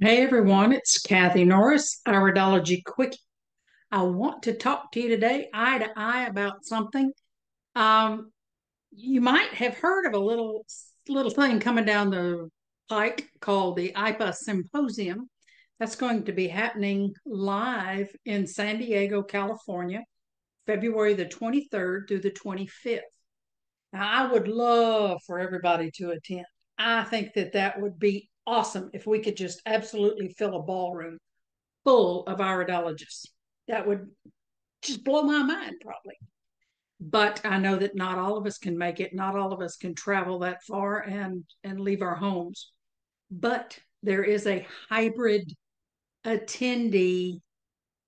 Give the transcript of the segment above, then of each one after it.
Hey everyone, it's Kathy Norris, Iridology Quickie. I want to talk to you today, eye to eye, about something. Um, you might have heard of a little little thing coming down the pike called the IPA Symposium. That's going to be happening live in San Diego, California, February the 23rd through the 25th. Now, I would love for everybody to attend. I think that that would be awesome if we could just absolutely fill a ballroom full of iridologists. That would just blow my mind, probably. But I know that not all of us can make it. Not all of us can travel that far and and leave our homes. But there is a hybrid attendee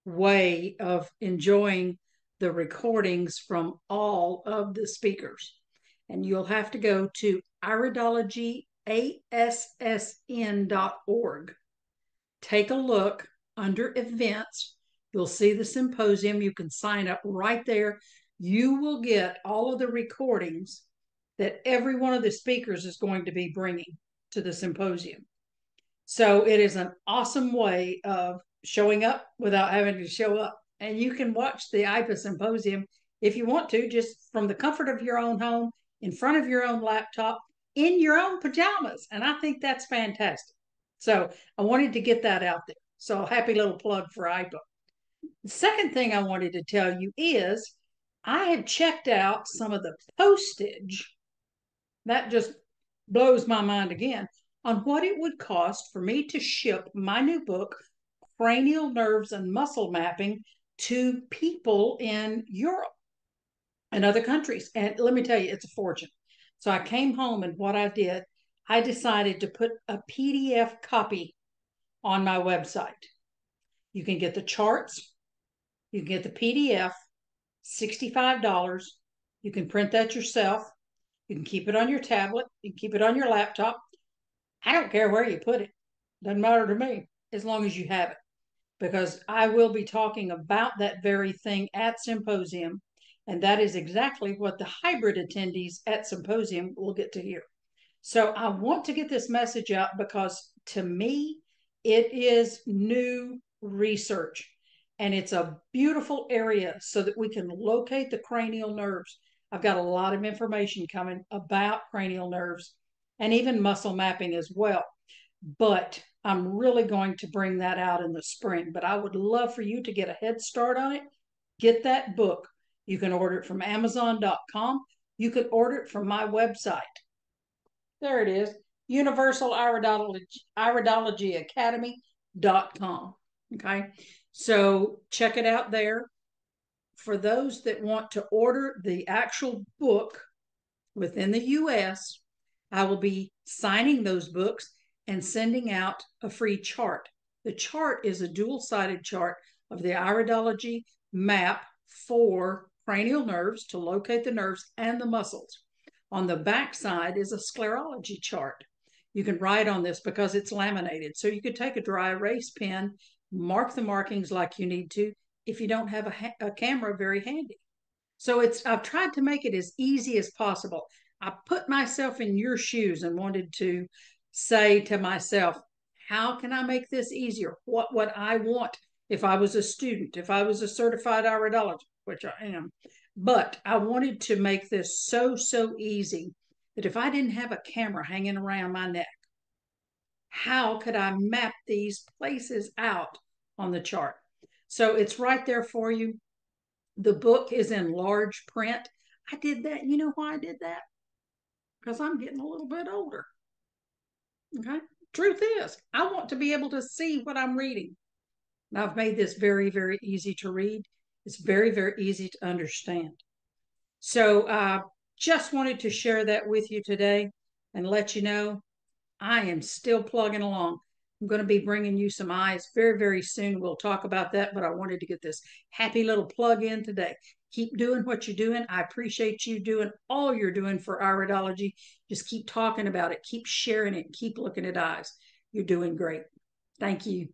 way of enjoying the recordings from all of the speakers. And you'll have to go to iridology ASSN.org. Take a look under events. You'll see the symposium. You can sign up right there. You will get all of the recordings that every one of the speakers is going to be bringing to the symposium. So it is an awesome way of showing up without having to show up. And you can watch the IPA symposium if you want to, just from the comfort of your own home, in front of your own laptop, in your own pajamas. And I think that's fantastic. So I wanted to get that out there. So happy little plug for IPA. The second thing I wanted to tell you is I have checked out some of the postage. That just blows my mind again on what it would cost for me to ship my new book, Cranial Nerves and Muscle Mapping, to people in Europe and other countries. And let me tell you, it's a fortune. So I came home and what I did, I decided to put a PDF copy on my website. You can get the charts, you can get the PDF, $65. You can print that yourself. You can keep it on your tablet, you can keep it on your laptop. I don't care where you put it. Doesn't matter to me as long as you have it. Because I will be talking about that very thing at symposium and that is exactly what the hybrid attendees at Symposium will get to hear. So I want to get this message out because to me, it is new research and it's a beautiful area so that we can locate the cranial nerves. I've got a lot of information coming about cranial nerves and even muscle mapping as well. But I'm really going to bring that out in the spring. But I would love for you to get a head start on it. Get that book, you can order it from Amazon.com. You can order it from my website. There it is Universal Iridology, Iridology Academy.com. Okay. So check it out there. For those that want to order the actual book within the US, I will be signing those books and sending out a free chart. The chart is a dual sided chart of the iridology map for cranial nerves to locate the nerves and the muscles. On the back side is a sclerology chart. You can write on this because it's laminated. So you could take a dry erase pen, mark the markings like you need to if you don't have a, a camera very handy. So it's I've tried to make it as easy as possible. I put myself in your shoes and wanted to say to myself, how can I make this easier? What would I want if I was a student, if I was a certified iridologist? which I am. But I wanted to make this so, so easy that if I didn't have a camera hanging around my neck, how could I map these places out on the chart? So it's right there for you. The book is in large print. I did that. You know why I did that? Because I'm getting a little bit older. Okay. Truth is, I want to be able to see what I'm reading. I've made this very, very easy to read. It's very, very easy to understand. So uh, just wanted to share that with you today and let you know I am still plugging along. I'm going to be bringing you some eyes very, very soon. We'll talk about that, but I wanted to get this happy little plug in today. Keep doing what you're doing. I appreciate you doing all you're doing for iridology. Just keep talking about it, keep sharing it, keep looking at eyes. You're doing great. Thank you.